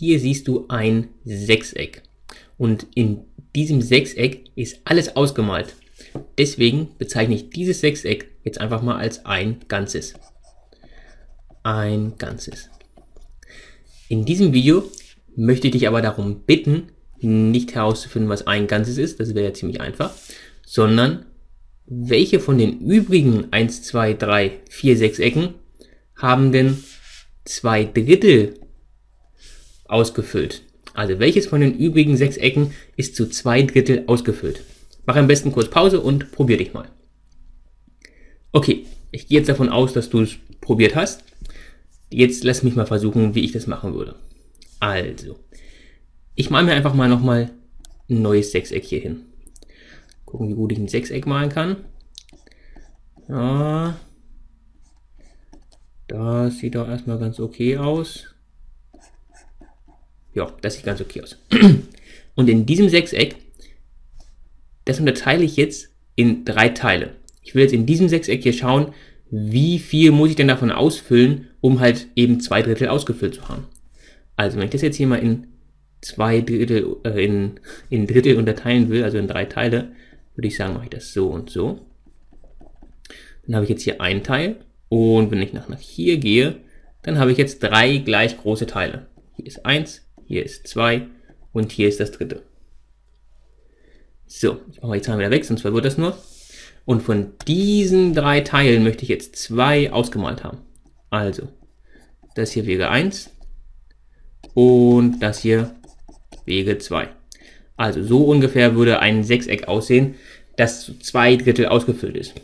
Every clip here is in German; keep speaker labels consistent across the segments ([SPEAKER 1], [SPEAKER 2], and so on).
[SPEAKER 1] Hier siehst du ein Sechseck. Und in diesem Sechseck ist alles ausgemalt. Deswegen bezeichne ich dieses Sechseck jetzt einfach mal als ein Ganzes. Ein Ganzes. In diesem Video möchte ich dich aber darum bitten, nicht herauszufinden, was ein Ganzes ist, das wäre ja ziemlich einfach, sondern welche von den übrigen 1, 2, 3, 4 Sechsecken haben denn zwei Drittel ausgefüllt? Also welches von den übrigen Sechsecken ist zu zwei Drittel ausgefüllt? Mach am besten kurz Pause und probier dich mal. Okay, ich gehe jetzt davon aus, dass du es probiert hast. Jetzt lass mich mal versuchen, wie ich das machen würde. Also, ich male mir einfach mal nochmal ein neues Sechseck hier hin. Gucken, wie gut ich ein Sechseck malen kann. Ja, das sieht doch erstmal ganz okay aus. Ja, das sieht ganz okay aus. Und in diesem Sechseck, das unterteile ich jetzt in drei Teile. Ich will jetzt in diesem Sechseck hier schauen, wie viel muss ich denn davon ausfüllen, um halt eben zwei Drittel ausgefüllt zu haben. Also wenn ich das jetzt hier mal in zwei Drittel, äh, in, in Drittel unterteilen will, also in drei Teile, würde ich sagen, mache ich das so und so. Dann habe ich jetzt hier einen Teil und wenn ich nach, nach hier gehe, dann habe ich jetzt drei gleich große Teile. Hier ist eins, hier ist zwei und hier ist das dritte. So, ich mache die Zahlen wieder weg, sonst verwirrt das nur. Und von diesen drei Teilen möchte ich jetzt zwei ausgemalt haben. Also, das hier wäre 1 und das hier wäre 2. Also so ungefähr würde ein Sechseck aussehen, das zu zwei Drittel ausgefüllt ist.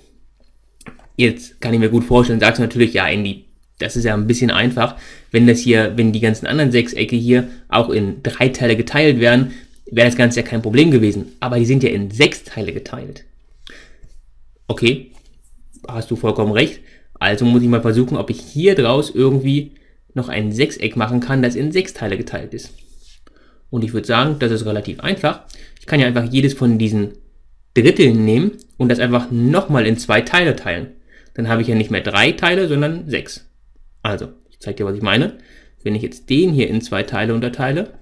[SPEAKER 1] Jetzt kann ich mir gut vorstellen, sagst du natürlich, ja, Andy, das ist ja ein bisschen einfach. Wenn das hier, wenn die ganzen anderen Sechsecke hier auch in drei Teile geteilt wären, wäre das Ganze ja kein Problem gewesen. Aber die sind ja in sechs Teile geteilt. Okay, hast du vollkommen recht. Also muss ich mal versuchen, ob ich hier draus irgendwie noch ein Sechseck machen kann, das in sechs Teile geteilt ist. Und ich würde sagen, das ist relativ einfach. Ich kann ja einfach jedes von diesen Dritteln nehmen und das einfach nochmal in zwei Teile teilen. Dann habe ich ja nicht mehr drei Teile, sondern sechs. Also, ich zeige dir, was ich meine. Wenn ich jetzt den hier in zwei Teile unterteile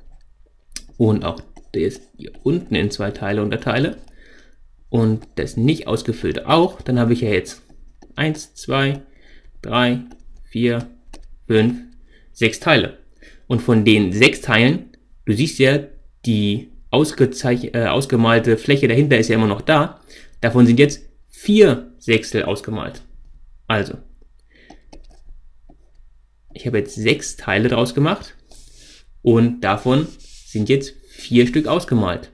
[SPEAKER 1] und auch das hier unten in zwei Teile unterteile, und das nicht ausgefüllte auch, dann habe ich ja jetzt 1, 2, 3, 4, 5, 6 Teile. Und von den 6 Teilen, du siehst ja, die äh, ausgemalte Fläche dahinter ist ja immer noch da. Davon sind jetzt 4 Sechstel ausgemalt. Also, ich habe jetzt 6 Teile draus gemacht und davon sind jetzt 4 Stück ausgemalt.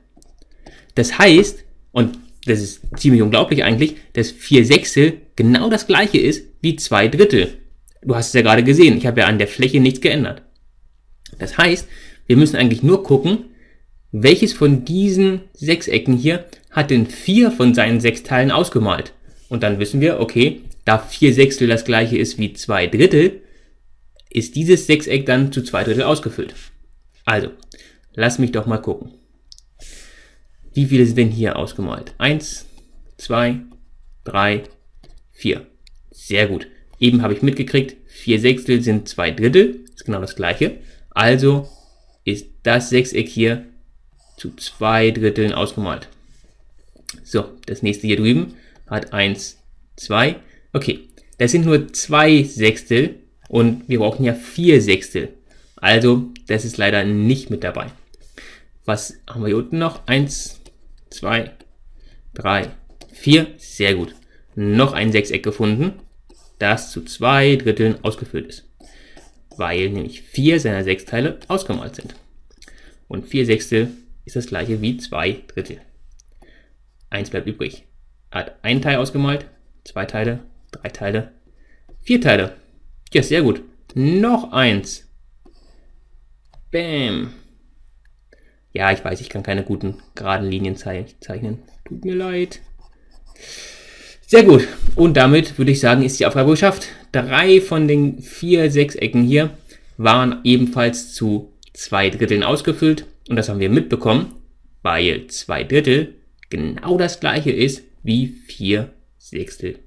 [SPEAKER 1] Das heißt, und das ist ziemlich unglaublich eigentlich, dass vier Sechstel genau das gleiche ist wie zwei Drittel. Du hast es ja gerade gesehen, ich habe ja an der Fläche nichts geändert. Das heißt, wir müssen eigentlich nur gucken, welches von diesen Sechsecken hier hat denn vier von seinen sechs Teilen ausgemalt. Und dann wissen wir, okay, da vier Sechstel das gleiche ist wie zwei Drittel, ist dieses Sechseck dann zu zwei Drittel ausgefüllt. Also, lass mich doch mal gucken. Wie viele sind denn hier ausgemalt? Eins, zwei, drei, vier. Sehr gut. Eben habe ich mitgekriegt, vier Sechstel sind zwei Drittel. Ist genau das gleiche. Also ist das Sechseck hier zu zwei Dritteln ausgemalt. So, das nächste hier drüben hat eins, zwei. Okay, das sind nur zwei Sechstel und wir brauchen ja vier Sechstel. Also, das ist leider nicht mit dabei. Was haben wir hier unten noch? Eins, 2, 3, 4. Sehr gut. Noch ein Sechseck gefunden, das zu zwei Dritteln ausgefüllt ist. Weil nämlich vier seiner Sechsteile ausgemalt sind. Und vier Sechstel ist das gleiche wie zwei Drittel. Eins bleibt übrig. Hat ein Teil ausgemalt, zwei Teile, drei Teile, vier Teile. Ja, sehr gut. Noch eins. Bam. Ja, ich weiß, ich kann keine guten geraden Linien zeichnen. Tut mir leid. Sehr gut. Und damit würde ich sagen, ist die Aufgabe geschafft. Drei von den vier Sechsecken hier waren ebenfalls zu zwei Dritteln ausgefüllt. Und das haben wir mitbekommen, weil zwei Drittel genau das gleiche ist wie vier Sechstel